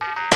you